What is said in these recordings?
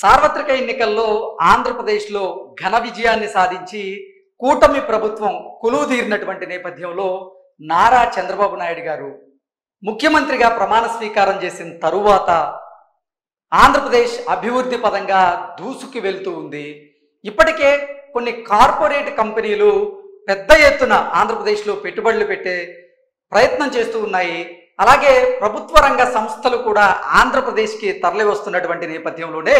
సార్వత్రిక ఎన్నికల్లో ఆంధ్రప్రదేశ్లో ఘన విజయాన్ని సాధించి కూటమి ప్రభుత్వం కులుదీరినటువంటి నేపథ్యంలో నారా చంద్రబాబు నాయుడు గారు ముఖ్యమంత్రిగా ప్రమాణ స్వీకారం చేసిన తరువాత ఆంధ్రప్రదేశ్ అభివృద్ధి పదంగా దూసుకు వెళ్తూ ఉంది. ఇప్పటికే కొన్ని కార్పొరేట్ కంపెనీలు పెద్ద ఎత్తున ఆంధ్రప్రదేశ్లో పెట్టుబడులు పెట్టే ప్రయత్నం చేస్తూ ఉన్నాయి. అలాగే ప్రభుత్వ రంగ సంస్థలు కూడా ఆంధ్రప్రదేశ్కి తరలి వస్తున్నటువంటి నేపథ్యంలోనే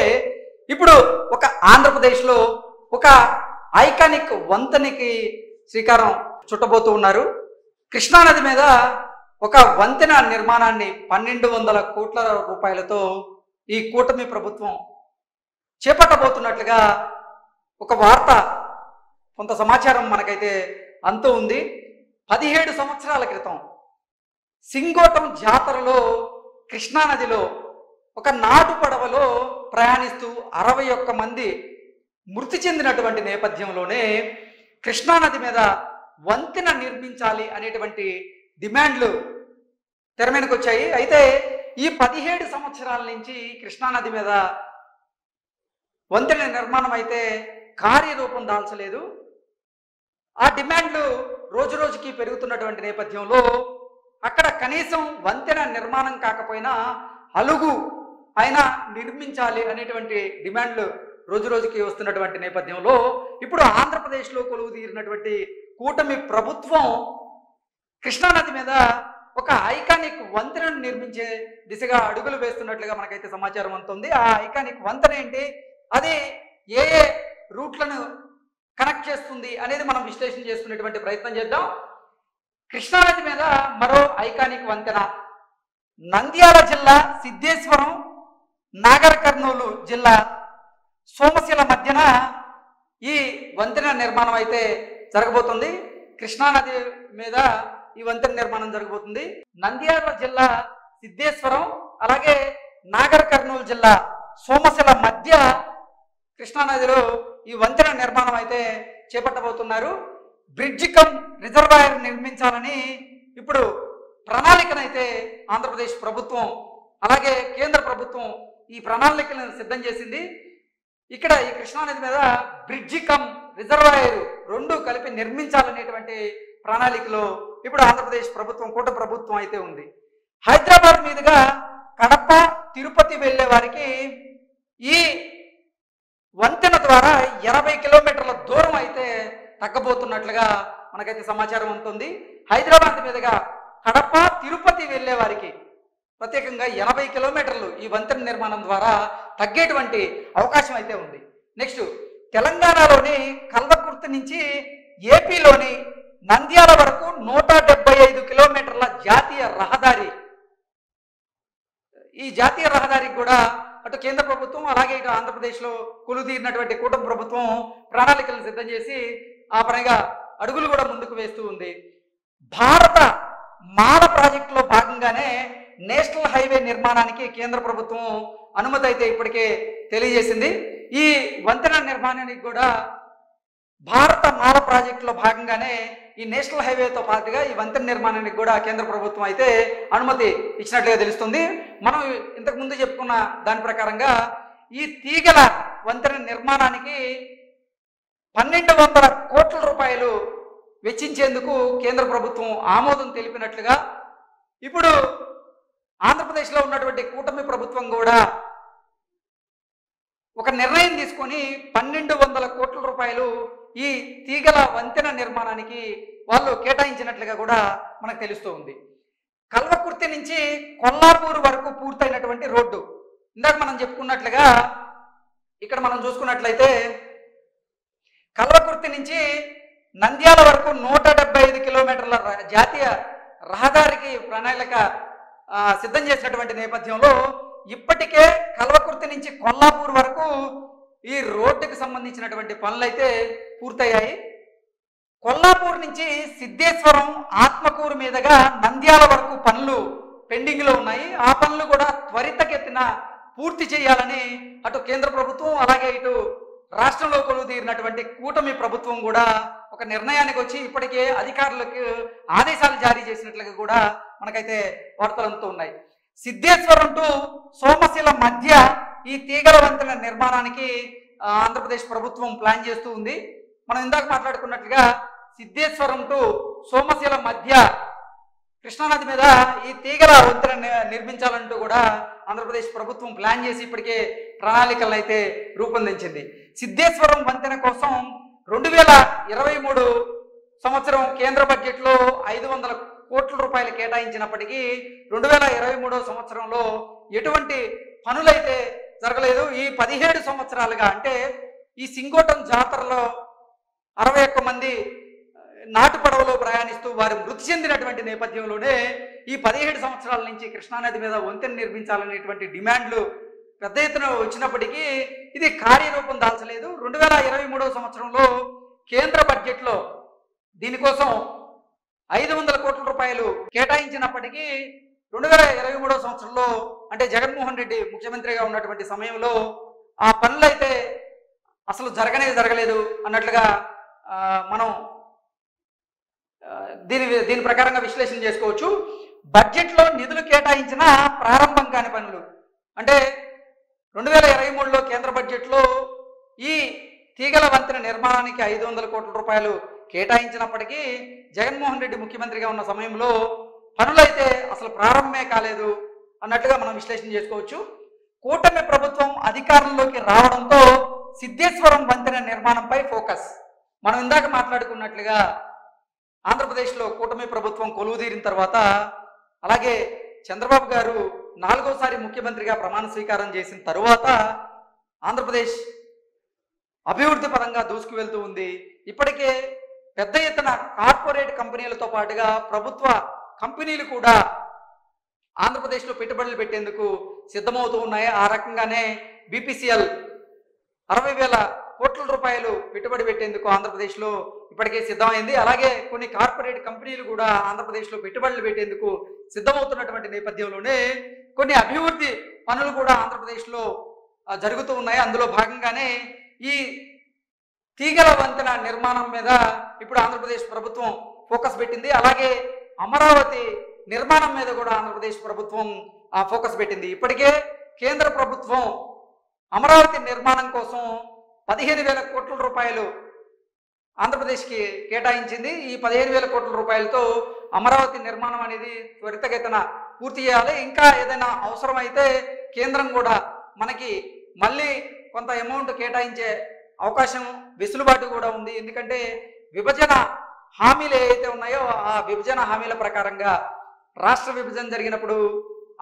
ఇప్పుడు ఒక ఆంధ్రప్రదేశ్లో ఒక ఐకానిక్ వంతెనకి శ్రీకారం చుట్టబోతూ ఉన్నారు. కృష్ణానది మీద ఒక వంతెన నిర్మాణాన్ని పన్నెండు వందల కోట్ల రూపాయలతో ఈ కూటమి ప్రభుత్వం చేపట్టబోతున్నట్లుగా ఒక వార్త కొంత సమాచారం మనకైతే అంతూ ఉంది. పదిహేడు సంవత్సరాల క్రితం సింగోటం జాతరలో కృష్ణానదిలో ఒక నాటు పడవలో ప్రయాణిస్తూ అరవై ఒక్క మంది మృతి చెందినటువంటి నేపథ్యంలోనే కృష్ణానది మీద వంతెన నిర్మించాలి అనేటువంటి డిమాండ్లు తెర మీదకి వచ్చాయి. అయితే ఈ పదిహేడు సంవత్సరాల నుంచి కృష్ణానది మీద వంతెన నిర్మాణం అయితే కార్యరూపం దాల్చలేదు. ఆ డిమాండ్లు రోజు రోజుకి పెరుగుతున్నటువంటి నేపథ్యంలో అక్కడ కనీసం వంతెన నిర్మాణం కాకపోయినా అలుగు అయినా నిర్మించాలి అనేటువంటి డిమాండ్లు రోజు రోజుకి వస్తున్నటువంటి నేపథ్యంలో ఇప్పుడు ఆంధ్రప్రదేశ్లో కొలువు తీరినటువంటి కూటమి ప్రభుత్వం కృష్ణానది మీద ఒక ఐకానిక్ వంతెనను నిర్మించే దిశగా అడుగులు వేస్తున్నట్లుగా మనకైతే సమాచారం అందుతుంది. ఆ ఐకానిక్ వంతెన ఏంటి? అది ఏ ఏ రూట్లను కనెక్ట్ చేస్తుంది అనేది మనం విశ్లేషణ చేసుకునేటువంటి ప్రయత్నం చేద్దాం. కృష్ణానది మీద మరో ఐకానిక్ వంతెన. నంద్యాల జిల్లా సిద్ధేశ్వరం నాగర్ కర్నూలు జిల్లా సోమశిల మధ్యన ఈ వంతెన నిర్మాణం అయితే జరగబోతుంది. కృష్ణానది మీద ఈ వంతెన నిర్మాణం జరగబోతుంది. నంద్యాల జిల్లా సిద్ధేశ్వరం అలాగే నాగర్ కర్నూలు జిల్లా సోమశిల మధ్య కృష్ణానదిలో ఈ వంతెన నిర్మాణం అయితే చేపట్టబోతున్నారు. బ్రిడ్జ్ కమ్ రిజర్వాయర్ నిర్మించాలని ఇప్పుడు ప్రణాళికనైతే ఆంధ్రప్రదేశ్ ప్రభుత్వం అలాగే కేంద్ర ప్రభుత్వం ఈ ప్రణాళికలను సిద్ధం చేసింది. ఇక్కడ ఈ కృష్ణానది మీద బ్రిడ్జి కమ్ రిజర్వాయర్ రెండు కలిపి నిర్మించాలనేటువంటి ప్రణాళికలో ఇప్పుడు ఆంధ్రప్రదేశ్ ప్రభుత్వం కూట ప్రభుత్వం అయితే ఉంది. హైదరాబాద్ మీదుగా కడప తిరుపతి వెళ్ళే వారికి ఈ వంతెన ద్వారా ఎనభై కిలోమీటర్ల దూరం తగ్గబోతున్నట్లుగా మనకైతే సమాచారం ఉంటుంది. హైదరాబాద్ మీదుగా కడప తిరుపతి వెళ్ళే వారికి ప్రత్యేకంగా ఎనభై కిలోమీటర్లు ఈ వంతెన నిర్మాణం ద్వారా తగ్గేటువంటి అవకాశం అయితే ఉంది. నెక్స్ట్ తెలంగాణలోని కల్వకుర్తి నుంచి ఏపీలోని నంద్యాల వరకు నూట డెబ్బై ఐదు కిలోమీటర్ల జాతీయ రహదారి ఈ జాతీయ రహదారికి కూడా అటు కేంద్ర ప్రభుత్వం అలాగే ఇటు ఆంధ్రప్రదేశ్లో కొలుదీరినటువంటి కూటమి ప్రభుత్వం ప్రణాళికలను సిద్ధం చేసి ఆ పనిగా అడుగులు కూడా ముందుకు వేస్తూ ఉంది. భారత మాల ప్రాజెక్టులో భాగంగానే నేషనల్ హైవే నిర్మాణానికి కేంద్ర ప్రభుత్వం అనుమతి అయితే ఇప్పటికే తెలియజేసింది. ఈ వంతెన నిర్మాణానికి కూడా భారత మాల ప్రాజెక్టులో భాగంగానే ఈ నేషనల్ హైవేతో పాటుగా ఈ వంతెన నిర్మాణానికి కూడా కేంద్ర ప్రభుత్వం అయితే అనుమతి ఇచ్చినట్లుగా తెలుస్తుంది. మనం ఇంతకు ముందు చెప్పుకున్న దాని ప్రకారంగా ఈ తీగల వంతెన నిర్మాణానికి పన్నెండు వందల కోట్ల రూపాయలు వెచ్చించేందుకు కేంద్ర ప్రభుత్వం ఆమోదం తెలిపినట్లుగా ఇప్పుడు ఆంధ్రప్రదేశ్లో ఉన్నటువంటి కూటమి ప్రభుత్వం కూడా ఒక నిర్ణయం తీసుకొని పన్నెండు వందల కోట్ల రూపాయలు ఈ తీగల వంతెన నిర్మాణానికి వాళ్ళు కేటాయించినట్లుగా కూడా మనకు తెలుస్తూ ఉంది. కల్వకుర్తి నుంచి కొల్లాపూర్ వరకు పూర్తయినటువంటి రోడ్డు. ఇందాక మనం చెప్పుకున్నట్లుగా ఇక్కడ మనం చూసుకున్నట్లయితే కల్వకుర్తి నుంచి నంద్యాల వరకు నూట డెబ్బై ఐదు కిలోమీటర్ల జాతీయ రహదారికి ప్రణాళిక సిద్ధం చేసినటువంటి నేపథ్యంలో ఇప్పటికే కల్వకుర్తి నుంచి కొల్లాపూర్ వరకు ఈ రోడ్డుకు సంబంధించినటువంటి పనులైతే పూర్తయ్యాయి. కొల్లాపూర్ నుంచి సిద్ధేశ్వరం ఆత్మకూరు మీదుగా నంద్యాల వరకు పనులు పెండింగ్లో ఉన్నాయి. ఆ పనులు కూడా త్వరితకెత్తిన పూర్తి చేయాలని అటు కేంద్ర ప్రభుత్వం అలాగే ఇటు రాష్ట్రంలో కొలువు తీరినటువంటి కూటమి ప్రభుత్వం కూడా ఒక నిర్ణయానికి వచ్చి ఇప్పటికే అధికారులకు ఆదేశాలు జారీ చేసినట్లుగా కూడా మనకైతే వార్తలు అందుతూ ఉన్నాయి. సిద్ధేశ్వరం టు సోమశిల మధ్య ఈ తీగల వంతెన నిర్మాణానికి ఆంధ్రప్రదేశ్ ప్రభుత్వం ప్లాన్ చేస్తూ ఉంది. మనం ఇందాక మాట్లాడుకున్నట్లుగా సిద్ధేశ్వరం టు సోమశీల మధ్య కృష్ణానది మీద ఈ తీగల వంతెన నిర్మించాలంటూ కూడా ఆంధ్రప్రదేశ్ ప్రభుత్వం ప్లాన్ చేసి ఇప్పటికే ప్రణాళికలను అయితే రూపొందించింది. సిద్ధేశ్వరం వంతెన కోసం రెండు వేల ఇరవై మూడు సంవత్సరం కేంద్ర బడ్జెట్లో ఐదు వందల కోట్ల రూపాయలు కేటాయించినప్పటికీ రెండు వేల ఇరవై మూడో సంవత్సరంలో ఎటువంటి పనులైతే జరగలేదు. ఈ పదిహేడు సంవత్సరాలుగా అంటే ఈ సింగోటం జాతరలో అరవై ఒక్క మంది నాటు పడవలో ప్రయాణిస్తూ వారు మృతి చెందినటువంటి నేపథ్యంలోనే ఈ పదిహేడు సంవత్సరాల నుంచి కృష్ణానది మీద వంతెన నిర్మించాలనేటువంటి డిమాండ్లు పెద్ద ఎత్తున వచ్చినప్పటికీ ఇది కార్యరూపం దాల్చలేదు. రెండు వేల ఇరవై మూడవ సంవత్సరంలో కేంద్ర బడ్జెట్లో దీనికోసం ఐదు వందల కోట్ల రూపాయలు కేటాయించినప్పటికీ రెండు వేల ఇరవై మూడవ సంవత్సరంలో అంటే జగన్మోహన్ రెడ్డి ముఖ్యమంత్రిగా ఉన్నటువంటి సమయంలో ఆ పనులైతే అసలు జరగనే జరగలేదు అన్నట్లుగా మనం దీని దీని ప్రకారంగా విశ్లేషణ చేసుకోవచ్చు. బడ్జెట్లో నిధులు కేటాయించిన ప్రారంభం కాని పనులు. అంటే రెండు వేల ఇరవై మూడులో కేంద్ర బడ్జెట్లో ఈ తీగల వంతెన నిర్మాణానికి ఐదు వందల కోట్ల రూపాయలు కేటాయించినప్పటికీ జగన్మోహన్ రెడ్డి ముఖ్యమంత్రిగా ఉన్న సమయంలో పనులైతే అసలు ప్రారంభమే కాలేదు అన్నట్లుగా మనం విశ్లేషణ చేసుకోవచ్చు. కూటమి ప్రభుత్వం అధికారంలోకి రావడంతో సిద్ధేశ్వరం వంతెన నిర్మాణంపై ఫోకస్. మనం ఇందాక మాట్లాడుకున్నట్లుగా ఆంధ్రప్రదేశ్లో కూటమి ప్రభుత్వం కొలువుదీరిన తర్వాత అలాగే చంద్రబాబు గారు నాలుగోసారి ముఖ్యమంత్రిగా ప్రమాణ స్వీకారం చేసిన తరువాత ఆంధ్రప్రదేశ్ అభివృద్ధి పరంగా దూసుకువెళ్తూ ఉంది. ఇప్పటికే పెద్ద ఎత్తున కార్పొరేట్ కంపెనీలతో పాటుగా ప్రభుత్వ కంపెనీలు కూడా ఆంధ్రప్రదేశ్లో పెట్టుబడులు పెట్టేందుకు సిద్ధమవుతూ ఉన్నాయి. ఆ రకంగానే బీపీసీఎల్ అరవై వేల కోట్ల రూపాయలు పెట్టుబడి పెట్టేందుకు ఆంధ్రప్రదేశ్లో ఇప్పటికే సిద్ధమైంది. అలాగే కొన్ని కార్పొరేట్ కంపెనీలు కూడా ఆంధ్రప్రదేశ్లో పెట్టుబడులు పెట్టేందుకు సిద్ధమవుతున్నటువంటి నేపథ్యంలోనే కొన్ని అభివృద్ధి పనులు కూడా ఆంధ్రప్రదేశ్లో జరుగుతూ ఉన్నాయి. అందులో భాగంగానే ఈ తీగల వంతెన నిర్మాణం మీద ఇప్పుడు ఆంధ్రప్రదేశ్ ప్రభుత్వం ఫోకస్ పెట్టింది. అలాగే అమరావతి నిర్మాణం మీద కూడా ఆంధ్రప్రదేశ్ ప్రభుత్వం ఆ ఫోకస్ పెట్టింది. ఇప్పటికే కేంద్ర ప్రభుత్వం అమరావతి నిర్మాణం కోసం పదిహేను వేల కోట్ల రూపాయలు ఆంధ్రప్రదేశ్కి కేటాయించింది. ఈ పదిహేను వేల కోట్ల రూపాయలతో అమరావతి నిర్మాణం అనేది త్వరితగతిన పూర్తి చేయాలి. ఇంకా ఏదైనా అవసరమైతే కేంద్రం కూడా మనకి మళ్ళీ కొంత అమౌంట్ కేటాయించే అవకాశం వెసులుబాటు కూడా ఉంది. ఎందుకంటే విభజన హామీలు ఏవైతే ఉన్నాయో ఆ విభజన హామీల ప్రకారంగా రాష్ట్ర విభజన జరిగినప్పుడు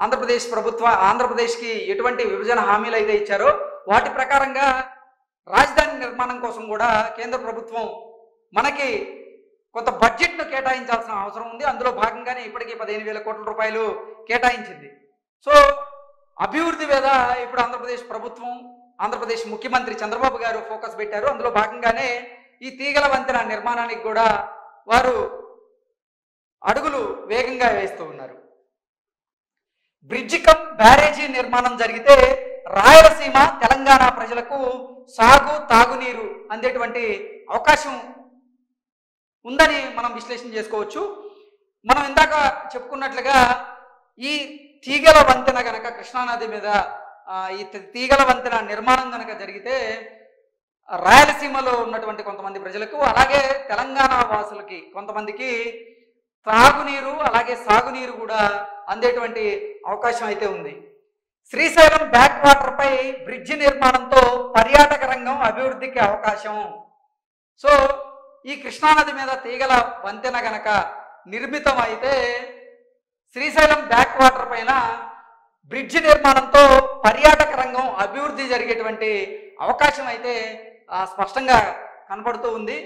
ఆంధ్రప్రదేశ్ ప్రభుత్వ ఆంధ్రప్రదేశ్కి ఎటువంటి విభజన హామీలు అయితే ఇచ్చారో వాటి ప్రకారంగా రాజధాని నిర్మాణం కోసం కూడా కేంద్ర ప్రభుత్వం మనకి కొంత బడ్జెట్ను కేటాయించాల్సిన అవసరం ఉంది. అందులో భాగంగానే ఇప్పటికీ పదిహేను వేల కోట్ల రూపాయలు కేటాయించింది. సో అభివృద్ధి మీద ఇప్పుడు ఆంధ్రప్రదేశ్ ప్రభుత్వం ఆంధ్రప్రదేశ్ ముఖ్యమంత్రి చంద్రబాబు గారు ఫోకస్ పెట్టారు. అందులో భాగంగానే ఈ తీగల వంతెన నిర్మాణానికి కూడా వారు అడుగులు వేగంగా వేస్తూ ఉన్నారు. బ్రిడ్జి కమ్ బ్యారేజీ నిర్మాణం జరిగితే రాయలసీమ తెలంగాణ ప్రజలకు సాగు తాగునీరు అందేటువంటి అవకాశం ఉందని మనం విశ్లేషణ చేసుకోవచ్చు. మనం ఇందాక చెప్పుకున్నట్లుగా ఈ తీగల వంతెన గనక కృష్ణానది మీద ఈ తీగల వంతెన నిర్మాణం కనుక జరిగితే రాయలసీమలో ఉన్నటువంటి కొంతమంది ప్రజలకు అలాగే తెలంగాణ వాసులకి కొంతమందికి త్రాగునీరు అలాగే సాగునీరు కూడా అందేటువంటి అవకాశం అయితే ఉంది. శ్రీశైలం బ్యాక్ వాటర్పై బ్రిడ్జి నిర్మాణంతో పర్యాటక రంగం అభివృద్ధికి అవకాశం. సో ఈ కృష్ణానది మీద తీగల వంతెన గనక నిర్మితం అయితే శ్రీశైలం బ్యాక్ వాటర్ పైన బ్రిడ్జ్ నిర్మాణంతో పర్యాటక రంగం అభివృద్ధి జరిగేటువంటి అవకాశం అయితే ఆ, స్పష్టంగా కనపడుతూ ఉంది.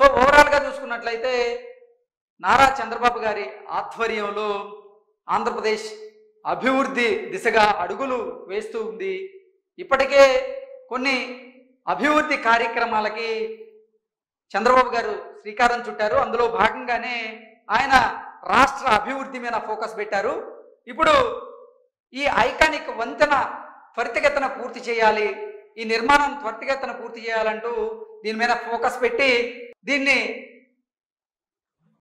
సో ఓవరాల్గా చూసుకున్నట్లయితే నారా చంద్రబాబు గారి ఆధ్వర్యంలో ఆంధ్రప్రదేశ్ అభివృద్ధి దిశగా అడుగులు వేస్తూ ఉంది. ఇప్పటికే కొన్ని అభివృద్ధి కార్యక్రమాలకి చంద్రబాబు గారు శ్రీకారం చుట్టారు. అందులో భాగంగానే ఆయన రాష్ట్ర అభివృద్ధి మీద ఫోకస్ పెట్టారు. ఇప్పుడు ఈ ఐకానిక్ వంతెన త్వరితగతన పూర్తి చేయాలి. ఈ నిర్మాణం త్వరితగతన పూర్తి చేయాలంటూ దీని మీద ఫోకస్ పెట్టి దీన్ని